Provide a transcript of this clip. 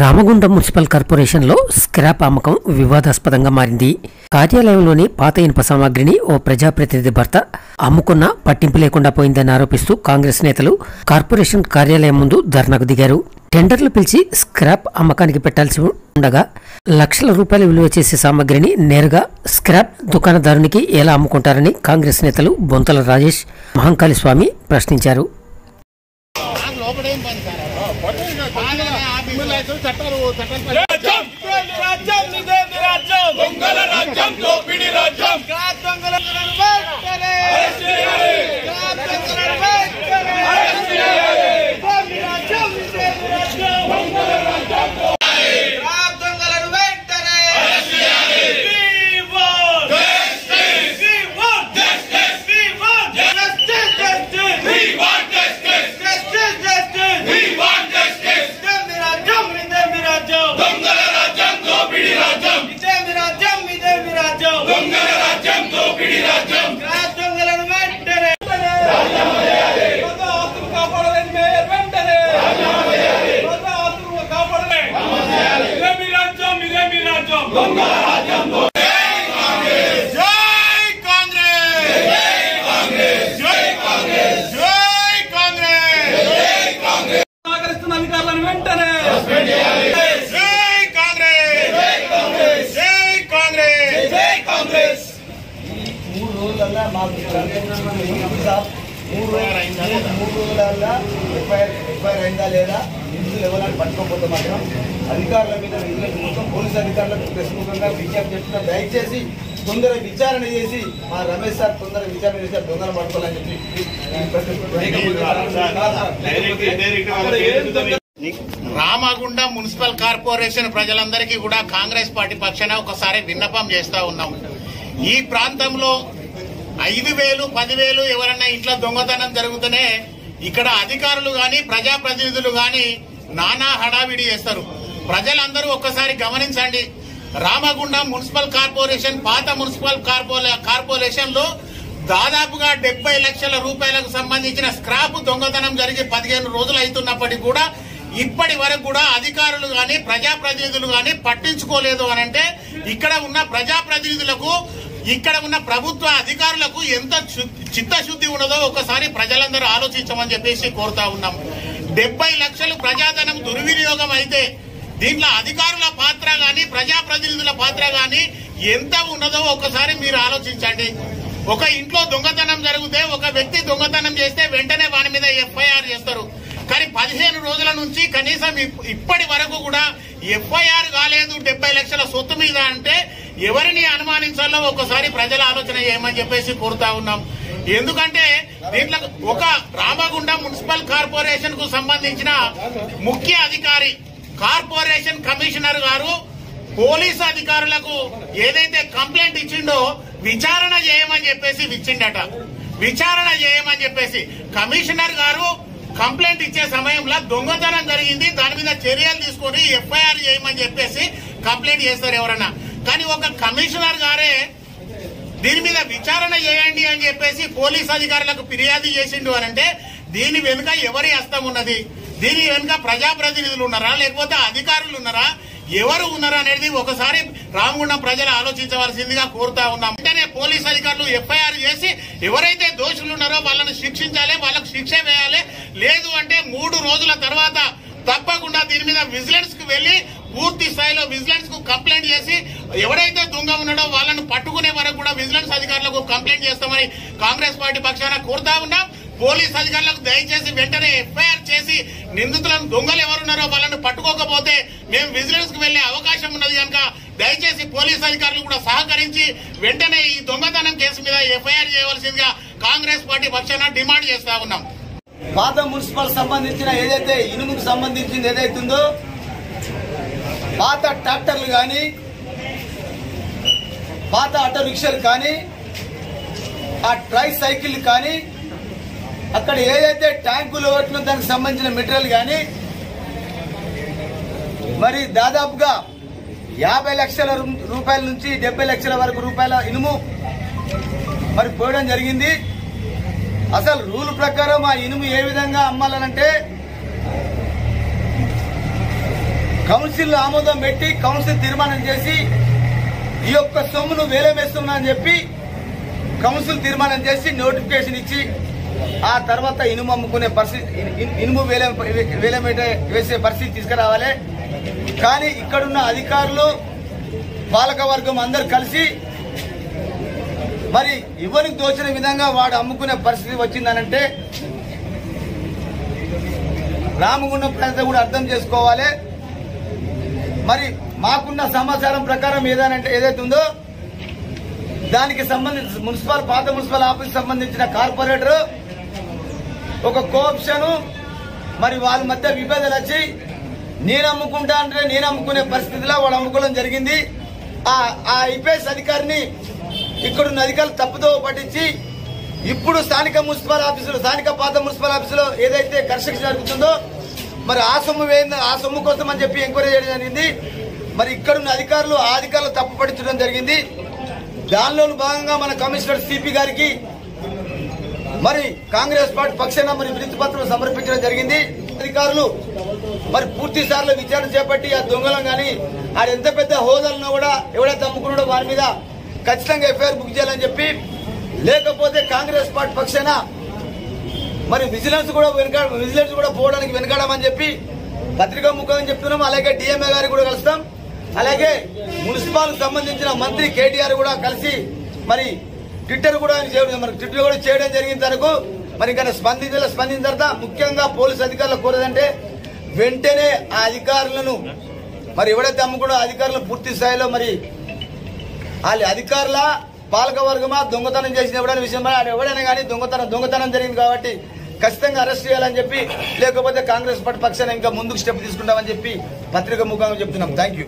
Ramagundam municipal కార్పొరేషన్లో scrap అమ్మకం వివాదాస్పదంగా మారింది. కార్యాలయంలోని పాత ఇనుప సామాగ్రిని ఓ ప్రజాప్రతినిధి భర్త అమ్ముకున్న పట్టింపు లేకుండా పోయిందని ఆరోపిస్తూ కాంగ్రెస్ నేతలు కార్పొరేషన్ కార్యాలయం ముందు ధర్నాకు దిగారు. టెండర్లు పిలిచి స్క్రాప్ అమ్మకానికి పెట్టాల్సి ఉండగా లక్షల రూపాయలు విలువ చేసే సామాగ్రిని నేరుగా స్క్రాప్ దుకాణదారునికి ఎలా అమ్ముకుంటారని కాంగ్రెస్ నేతలు బొంతల రాజేష్ మహంకాళి స్వామి ప్రశ్నించారు. అధికారులను వెంటనే జై జై కాంగ్రెస్ జై కాంగ్రెస్ జై కాంగ్రెస్ మూడు రోజులల్లా మాకు మూడు మూడు రోజులల్లా ఎఫ్ఐఆర్ ఎఫ్ఐఆర్ అయిందా లేదా నిధులు ఎవరైనా పట్టుకోకపోతే మాత్రం అధికారుల మీద మొత్తం పోలీస్ అధికారులకు ప్రశ్నముఖంగా విజ్ఞప్తి చేస్తున్నా. దయచేసి తొందర విచారణ చేసి మా రమేష్ సార్ తొందర విచారణ చేసి తొందర పడుకోవాలని చెప్పి రామగుండం మున్సిపల్ కార్పొరేషన్ ప్రజలందరికీ కూడా కాంగ్రెస్ పార్టీ పక్షాన ఒకసారి విన్నపం చేస్తా ఉన్నాం. ఈ ప్రాంతంలో ఐదు వేలు పదివేలు ఎవరన్నా ఇంట్లో దొంగతనం జరుగుతూనే ఇక్కడ అధికారులు గాని ప్రజాప్రతినిధులు గాని నానా హడావిడి చేస్తారు. ప్రజలందరూ ఒక్కసారి గమనించండి. రామగుండం మున్సిపల్ కార్పొరేషన్ పాత మున్సిపల్ కార్పొరేషన్లో దాదాపుగా డెబ్బై లక్షల రూపాయలకు సంబంధించిన స్క్రాప్ దొంగతనం జరిగి పదిహేను రోజులు అవుతున్నప్పటికీ కూడా ఇప్పటి వరకు కూడా అధికారులు గాని ప్రజాప్రతినిధులు గాని పట్టించుకోలేదు అని అంటే ఇక్కడ ఉన్న ప్రజాప్రతినిధులకు ఇక్కడ ఉన్న ప్రభుత్వ అధికారులకు ఎంత చిత్తశుద్ధి ఉన్నదో ఒకసారి ప్రజలందరూ ఆలోచించమని చెప్పేసి కోరుతా ఉన్నాం. డెబ్బై లక్షలు ప్రజాధనం దుర్వినియోగం అయితే దీంట్లో అధికారుల పాత్ర గాని ప్రజాప్రతినిధుల పాత్ర గాని ఎంత ఉన్నదో ఒకసారి మీరు ఆలోచించండి. ఒక ఇంట్లో దొంగతనం జరిగితే ఒక వ్యక్తి దొంగతనం చేస్తే వెంటనే వాని మీద ఎఫ్ఐఆర్ చేస్తారు. కానీ పదిహేను రోజుల నుంచి కనీసం ఇప్- ఇప్పటి వరకు కూడా ఎఫ్ఐఆర్ కాలేదు డెబ్బై లక్షల సొత్తు మీద అంటే ఎవరిని అనుమానించాలో ఒకసారి ప్రజల ఆలోచన చేయమని చెప్పేసి కోరుతా ఉన్నాం. ఎందుకంటే దీంట్లో ఒక రామగుండ మున్సిపల్ కార్పొరేషన్కు సంబంధించిన ముఖ్య అధికారి కార్పొరేషన్ కమిషనర్ గారు పోలీసు అధికారులకు ఏదైతే కంప్లైంట్ ఇచ్చిండో విచారణ చేయమని చెప్పేసి ఇచ్చిండట. విచారణ చేయమని చెప్పేసి. కమిషనర్ గారు కంప్లైంట్ ఇచ్చే సమయంలో దొంగతనం జరిగింది. దాని మీద చర్యలు తీసుకొని ఎఫ్ఐఆర్ చేయమని చెప్పేసి కంప్లైంట్ చేస్తారు ఎవరన్నా. కానీ ఒక కమిషనర్ గారే దీని మీద విచారణ చేయండి అని చెప్పేసి పోలీస్ అధికారులకు ఫిర్యాదు చేసిండు అనంటే దీని వెనుక ఎవరి హస్తం ఉన్నది? దీని వెనుక ప్రజాప్రతినిధులు ఉన్నారా? లేకపోతే అధికారులు ఉన్నారా? ఎవరు ఉన్నారా అనేది ఒకసారి రామగుండం ప్రజలు ఆలోచించవలసిందిగా కోరుతా ఉన్నాం. వెంటనే పోలీస్ అధికారులు ఎఫ్ఐఆర్ చేసి ఎవరైతే దోషులు ఉన్నారో వాళ్ళని శిక్షించాలి వాళ్ళకు శిక్ష వేయాలి. లేదు అంటే మూడు రోజుల తర్వాత తప్పకుండా దీని మీద విజిలెన్స్కు వెళ్ళి పూర్తి స్థాయిలో విజిలెన్స్కు కంప్లైంట్ చేసి ఎవరైతే దొంగ ఉన్నాడో వాళ్ళను పట్టుకునే వరకు కూడా విజిలెన్స్ అధికారులకు కంప్లైంట్ చేస్తామని కాంగ్రెస్ పార్టీ పక్షాన కోరుతా ఉన్నాం. పోలీస్ అధికారులకు దయచేసి వెంటనే ఎఫ్ఐఆర్ చేసి నిందితులను దొంగలు ఎవరున్నారో వాళ్ళని పట్టుకోకపోతే మేము విజిలెన్స్కు వెళ్ళే అవకాశం ఉన్నది కనుక దయచేసి పోలీస్ అధికారులు కూడా సహకరించి వెంటనే ఈ దొంగతనం కేసు మీద ఎఫ్ఐఆర్ చేయవలసిందిగా కాంగ్రెస్ పార్టీ పక్షాన డిమాండ్ చేస్తా ఉన్నాం. పాత మున్సిపల్ సంబంధించిన ఏదైతే ఇనుముకు సంబంధించింది ఏదైతే ఉందో పాత ట్రాక్టర్లు కానీ పాత ఆటో రిక్షాలు కానీ ఆ ట్రై సైకిల్ కానీ అక్కడ ఏదైతే ట్యాంకులు ఓట్లు దానికి సంబంధించిన మెటీరియల్ కానీ మరి దాదాపుగా యాభై లక్షల రూ- రూపాయల నుంచి డెబ్బై లక్షల వరకు రూపాయల ఇనుము మరి పోయడం జరిగింది. అసలు రూల్ ప్రకారం ఆ ఇనుము ఏ విధంగా అమ్మాలనంటే కౌన్సిల్ ఆమోదం పెట్టి కౌన్సిల్ తీర్మానం చేసి ఈ యొక్క సొమ్మును వేలం వేస్తున్నా అని చెప్పి కౌన్సిల్ తీర్మానం చేసి నోటిఫికేషన్ ఇచ్చి ఆ తర్వాత ఇనుము అమ్ముకునే పరిస్థితి ఇనుము వేలం వేలమేట వేసే పరిస్థితి తీసుకురావాలి. కానీ ఇక్కడున్న అధికారులు పాలక వర్గం అందరు కలిసి మరి ఎవరికి దోచిన విధంగా వాడు అమ్ముకునే పరిస్థితి వచ్చిందనంటే రామగుండం ప్రజలు కూడా అర్థం చేసుకోవాలి. మరి మాకున్న సమాచారం ప్రకారం ఏదనంటే ఏదైతే ఉందో దానికి సంబంధించి మున్సిపల్ పాత మున్సిపల్ ఆఫీస్ సంబంధించిన కార్పొరేటర్ ఒక కోఆప్షన్ మరి వాళ్ళ మధ్య విభేదాలు వచ్చి నేను అమ్ముకుంటా అంటే నేను అమ్ముకునే పరిస్థితిలో వాళ్ళు అమ్ముకోవడం జరిగింది. ఆ ఆ ఐపీఎస్ అధికారిని ఇక్కడున్న అధికారులు తప్పుతో పట్టించి ఇప్పుడు స్థానిక మున్సిపల్ ఆఫీసులో స్థానిక పాత మున్సిపల్ ఆఫీసులో ఏదైతే కన్స్ట్రక్షన్ జరుగుతుందో మరి ఆ సొమ్ము వేయింది ఆ సొమ్ము కోసం అని చెప్పి ఎంక్వైరీ చేయడం జరిగింది. మరి ఇక్కడున్న అధికారులు ఆ అధికారులు తప్పు పట్టించడం జరిగింది. దానిలో భాగంగా మన కమిషనర్ సిపి గారికి మరి కాంగ్రెస్ పార్టీ పక్షాన మరి వినతి సమర్పించడం జరిగింది. అధికారులు మరి పూర్తి స్థాయిలో విచారణ చేపట్టి ఆ దొంగలం కానీ ఆడ ఎంత పెద్ద హోదాలను కూడా ఎవడైతే అమ్ముకున్నాడో వారి మీద ఖచ్చితంగా ఎఫ్ఐఆర్ బుక్ చేయాలని చెప్పి లేకపోతే కాంగ్రెస్ పార్టీ పక్షాన మరి విజిలెన్స్ కూడా వెనక విజిలెన్స్ కూడా పోవడానికి వెనకాడమని చెప్పి పత్రికా ముఖం చెప్తున్నాం. అలాగే డిఎంఏ గారికి కూడా కలుస్తాం. అలాగే మున్సిపాల్ సంబంధించిన మంత్రి కేటీఆర్ కూడా కలిసి మరి ట్విట్టర్ కూడా మనకు చేయడం మరి ట్విట్టర్ కూడా చేయడం జరిగిన తరకు మరి ఇంకా స్పందించాల. స్పందించిన తర్వాత ముఖ్యంగా పోలీస్ అధికారులు కోరేదంటే వెంటనే ఆ అధికారులను మరి ఎవడైతే అమ్ముకుడో అధికారులు అధికారులను పూర్తి స్థాయిలో మరి వాళ్ళ అధికారుల పాలక వర్గమా దొంగతనం చేసిన ఎవడైనా విషయం ఎవడైనా కానీ దొంగతనం దొంగతనం జరిగింది కాబట్టి ఖచ్చితంగా అరెస్ట్ చేయాలని చెప్పి లేకపోతే కాంగ్రెస్ పార్టీ పక్షాన ఇంకా ముందుకు స్టెప్ తీసుకుంటామని చెప్పి పత్రిక ముఖంగా చెప్తున్నాం. Thank you